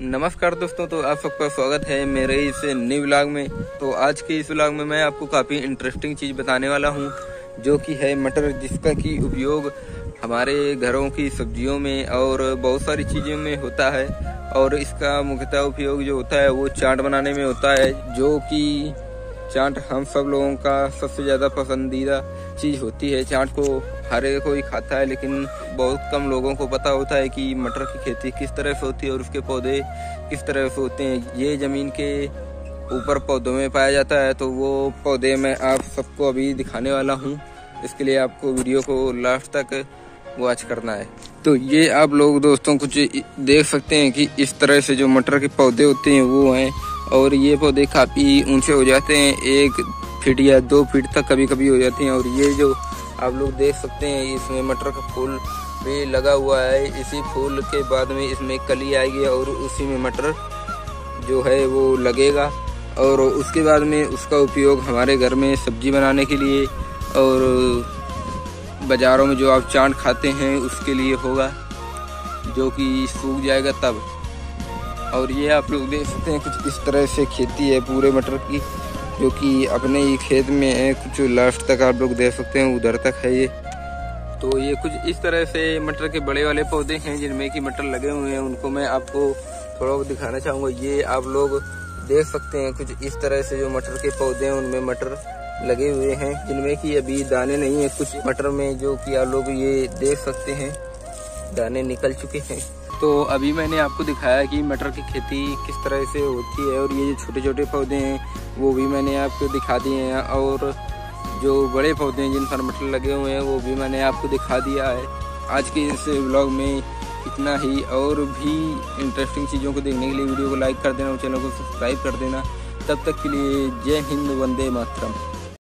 नमस्कार दोस्तों तो आप सबका स्वागत है मेरे इस न्यू व्लॉग में। तो आज के इस व्लॉग में मैं आपको काफ़ी इंटरेस्टिंग चीज़ बताने वाला हूँ, जो कि है मटर, जिसका की उपयोग हमारे घरों की सब्जियों में और बहुत सारी चीज़ों में होता है। और इसका मुख्यतः उपयोग जो होता है, वो चाट बनाने में होता है, जो कि चाट हम सब लोगों का सबसे ज़्यादा पसंदीदा चीज़ होती है चाट को। हर कोई खाता है, लेकिन बहुत कम लोगों को पता होता है कि मटर की खेती किस तरह से होती है और उसके पौधे किस तरह से होते हैं। ये ज़मीन के ऊपर पौधों में पाया जाता है तो वो पौधे मैं आप सबको अभी दिखाने वाला हूँ। इसके लिए आपको वीडियो को लास्ट तक वॉच करना है। तो ये आप लोग दोस्तों कुछ देख सकते हैं कि इस तरह से जो मटर के पौधे होते हैं, वो हैं और ये पौधे काफ़ी ऊँचे हो जाते हैं। एक फीट या दो फीट तक कभी कभी हो जाते हैं और ये जो आप लोग देख सकते हैं, इसमें मटर का फूल भी लगा हुआ है। इसी फूल के बाद में इसमें कली आएगी और उसी में मटर जो है वो लगेगा। और उसके बाद में उसका उपयोग हमारे घर में सब्ज़ी बनाने के लिए और बाज़ारों में जो आप चाट खाते हैं, उसके लिए होगा, जो कि सूख जाएगा तब। और ये आप लोग देख सकते हैं, कुछ इस तरह से खेती है पूरे मटर की। जो कि अपने ही खेत में है, कुछ लास्ट तक आप लोग देख सकते हैं, उधर तक है ये। तो ये कुछ इस तरह से मटर के बड़े वाले पौधे हैं, जिनमें कि मटर लगे हुए हैं। उनको मैं आपको थोड़ा दिखाना चाहूँगा। ये आप लोग देख सकते हैं कुछ इस तरह से जो मटर के पौधे हैं, उनमें मटर लगे हुए हैं, जिनमें कि अभी दाने नहीं है। कुछ मटर में जो कि आप लोग ये देख सकते हैं, दाने निकल चुके हैं। तो अभी मैंने आपको दिखाया कि मटर की खेती किस तरह से होती है और ये जो छोटे छोटे पौधे हैं, वो भी मैंने आपको दिखा दिए हैं और जो बड़े पौधे हैं, जिन पर मटर लगे हुए हैं, वो भी मैंने आपको दिखा दिया है। आज के इस ब्लॉग में इतना ही और भी इंटरेस्टिंग चीज़ों को देखने के लिए वीडियो को लाइक कर देना और चैनल को सब्सक्राइब कर देना। तब तक के लिए जय हिंद, वंदे मातरम।